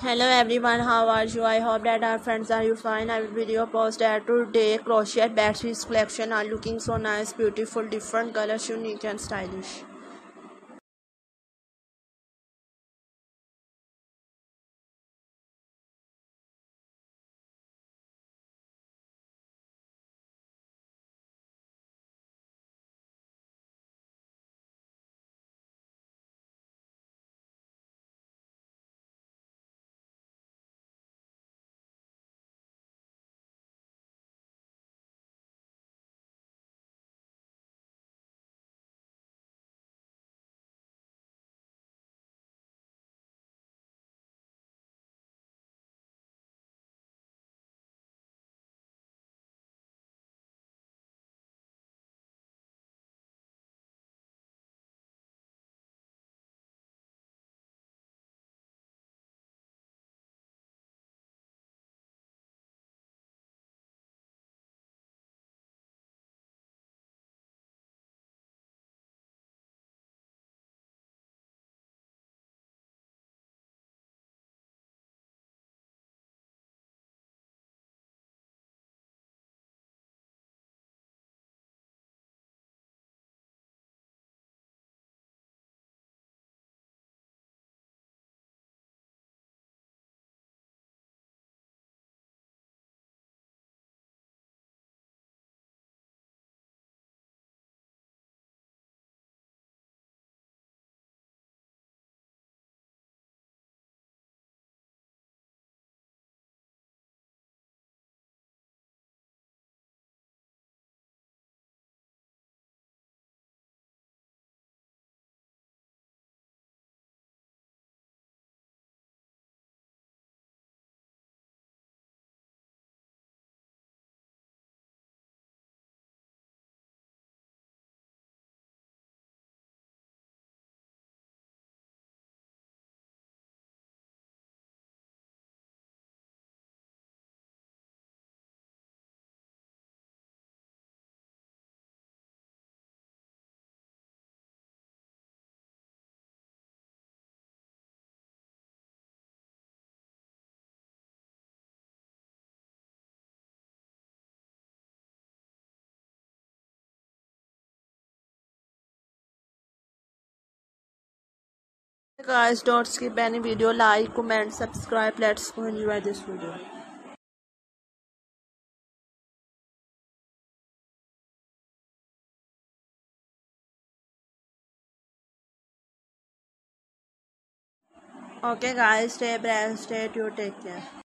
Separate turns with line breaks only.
hello everyone how are you? I hope that our friends are you fine. I will video post today. Crochet bedsheets collection are looking so nice beautiful different colors unique and stylish guys don't skip any video like comment subscribe let's go enjoy this video okay guys stay blessed stay tuned take care